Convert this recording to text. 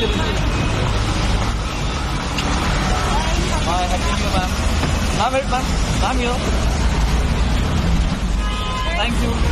Terima kasih, selamat datang. you.